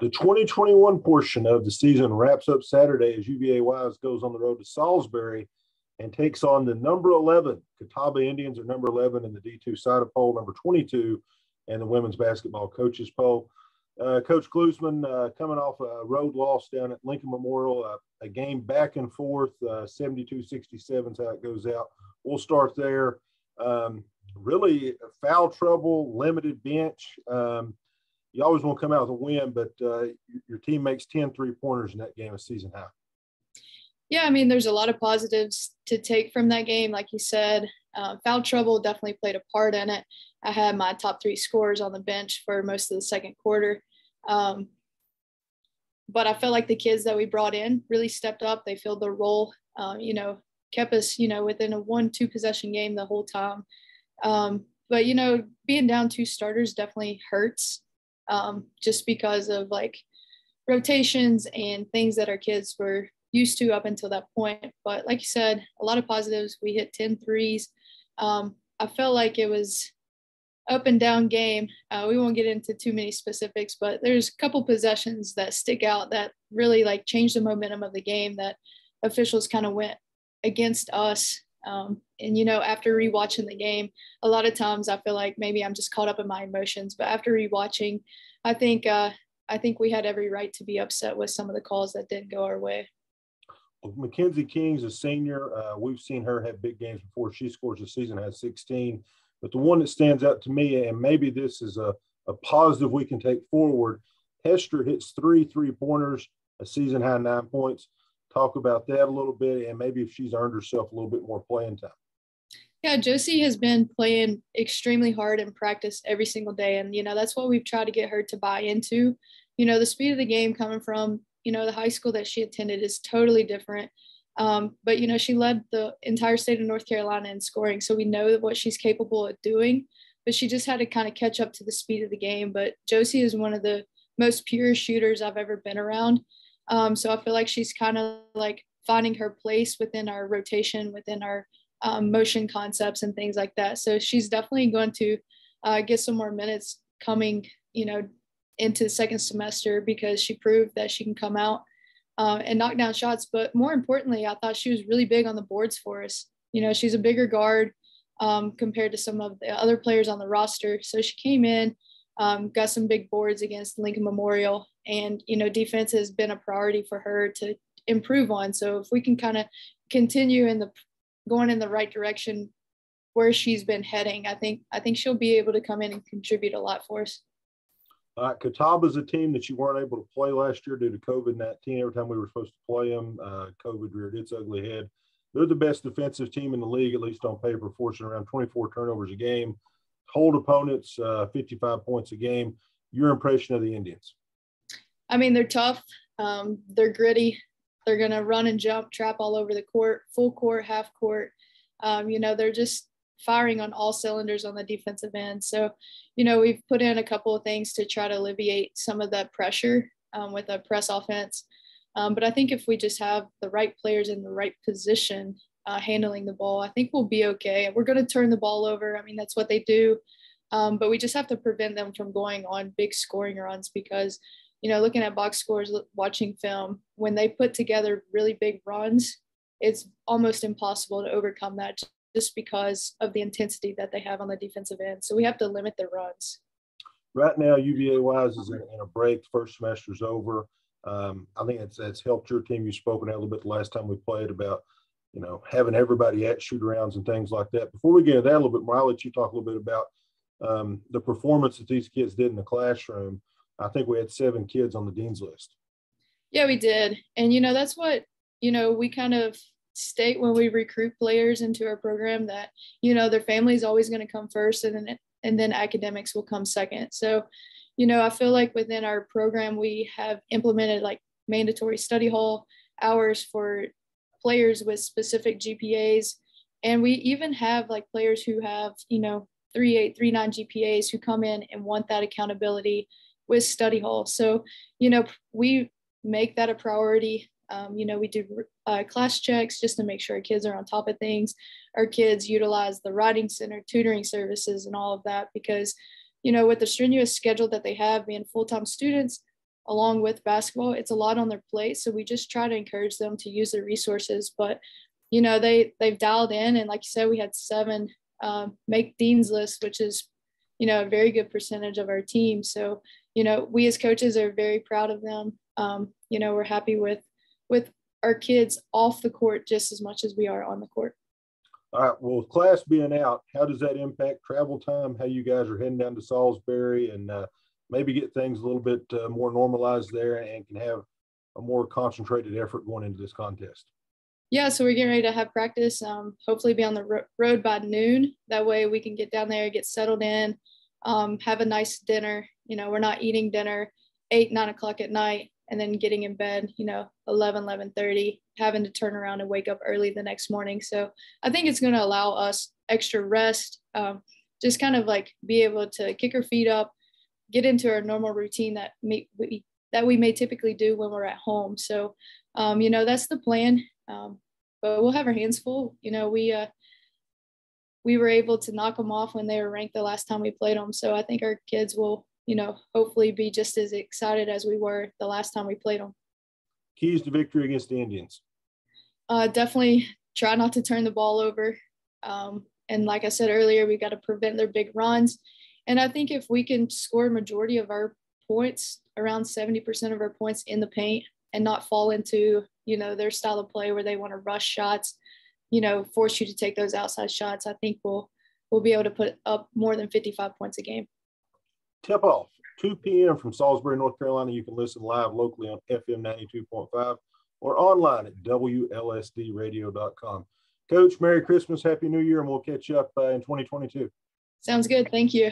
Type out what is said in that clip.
The 2021 portion of the season wraps up Saturday as UVA Wise goes on the road to Salisbury and takes on the number 11. Catawba Indians are number 11 in the D2 SIDA poll, number 22 and the women's basketball coaches poll. Uh, Coach Cluesman uh, coming off a road loss down at Lincoln Memorial, uh, a game back and forth, uh, 72 67 is how it goes out. We'll start there. Um, really foul trouble, limited bench. Um, you always want to come out with a win, but uh, your team makes 10 three pointers in that game of season high. Yeah, I mean, there's a lot of positives to take from that game. Like you said, uh, foul trouble definitely played a part in it. I had my top three scorers on the bench for most of the second quarter. Um, but I felt like the kids that we brought in really stepped up. They filled their role, um, you know, kept us, you know, within a one, two possession game the whole time. Um, but, you know, being down two starters definitely hurts um, just because of like rotations and things that our kids were used to up until that point. But like you said, a lot of positives. We hit 10 threes. Um, I felt like it was up and down game. Uh, we won't get into too many specifics, but there's a couple possessions that stick out that really like changed the momentum of the game that officials kind of went against us. Um, and you know, after rewatching the game, a lot of times I feel like maybe I'm just caught up in my emotions. But after rewatching, I think uh, I think we had every right to be upset with some of the calls that didn't go our way. Mackenzie King's a senior. Uh, we've seen her have big games before. She scores a season, has 16. But the one that stands out to me, and maybe this is a, a positive we can take forward, Hester hits three three pointers, a season high nine points. Talk about that a little bit, and maybe if she's earned herself a little bit more playing time. Yeah, Josie has been playing extremely hard in practice every single day. And, you know, that's what we've tried to get her to buy into. You know, the speed of the game coming from, you know, the high school that she attended is totally different. Um, but you know, she led the entire state of North Carolina in scoring, so we know what she's capable of doing. But she just had to kind of catch up to the speed of the game. But Josie is one of the most pure shooters I've ever been around. Um, so I feel like she's kind of like finding her place within our rotation, within our um, motion concepts and things like that. So she's definitely going to uh, get some more minutes coming, you know, into the second semester because she proved that she can come out uh, and knock down shots. But more importantly, I thought she was really big on the boards for us. You know, she's a bigger guard um, compared to some of the other players on the roster. So she came in, um, got some big boards against Lincoln Memorial, and you know, defense has been a priority for her to improve on. So if we can kind of continue in the going in the right direction where she's been heading, I think I think she'll be able to come in and contribute a lot for us. Uh, Catawba is a team that you weren't able to play last year due to COVID 19. Every time we were supposed to play them, uh, COVID reared its ugly head. They're the best defensive team in the league, at least on paper, forcing around 24 turnovers a game, hold opponents uh, 55 points a game. Your impression of the Indians? I mean, they're tough. Um, they're gritty. They're going to run and jump, trap all over the court, full court, half court. Um, you know, they're just firing on all cylinders on the defensive end. So, you know, we've put in a couple of things to try to alleviate some of that pressure um, with a press offense. Um, but I think if we just have the right players in the right position uh, handling the ball, I think we'll be okay. We're going to turn the ball over. I mean, that's what they do. Um, but we just have to prevent them from going on big scoring runs because, you know, looking at box scores, watching film, when they put together really big runs, it's almost impossible to overcome that just because of the intensity that they have on the defensive end. So we have to limit their runs. Right now, UVA Wise is in, a break. First semester's over. Um, I think it's, it's helped your team. You've spoken a little bit the last time we played about, you know, having everybody at shoot arounds and things like that. Before we get into that a little bit more, I'll let you talk a little bit about um, the performance that these kids did in the classroom. I think we had seven kids on the dean's list. Yeah, we did. And, you know, that's what, you know, we kind of state when we recruit players into our program that you know their family is always going to come first and then and then academics will come second so you know i feel like within our program we have implemented like mandatory study hall hours for players with specific gpas and we even have like players who have you know three eight three nine gpas who come in and want that accountability with study hall so you know we make that a priority um, you know, we do uh, class checks just to make sure our kids are on top of things. Our kids utilize the writing center, tutoring services, and all of that because, you know, with the strenuous schedule that they have being full time students, along with basketball. It's a lot on their plate, so we just try to encourage them to use their resources. But you know, they they've dialed in, and like you said, we had seven um, make dean's list, which is you know a very good percentage of our team. So you know, we as coaches are very proud of them. Um, you know, we're happy with with our kids off the court just as much as we are on the court. All right. Well, class being out, how does that impact travel time? How you guys are heading down to Salisbury and uh, maybe get things a little bit uh, more normalized there and can have a more concentrated effort going into this contest? Yeah, so we're getting ready to have practice. Um, hopefully, be on the ro- road by noon. That way, we can get down there, get settled in, um, have a nice dinner. You know, we're not eating dinner eight, nine o'clock at night and then getting in bed, you know, 11, 11.30, having to turn around and wake up early the next morning. So I think it's going to allow us extra rest, um, just kind of like be able to kick our feet up, get into our normal routine that we, that we may typically do when we're at home. So, um, you know, that's the plan. Um, but we'll have our hands full. You know, we, uh, we were able to knock them off when they were ranked the last time we played them. So I think our kids will you know, hopefully be just as excited as we were the last time we played them. Keys to victory against the Indians? Uh, definitely try not to turn the ball over. Um, and like I said earlier, we got to prevent their big runs. And I think if we can score a majority of our points, around 70% of our points in the paint, and not fall into, you know, their style of play where they want to rush shots, you know, force you to take those outside shots, I think we'll we'll be able to put up more than 55 points a game tip off 2 p.m. from Salisbury, North Carolina. You can listen live locally on FM 92.5 or online at WLSDradio.com. Coach, Merry Christmas, Happy New Year, and we'll catch you up uh, in 2022. Sounds good. Thank you.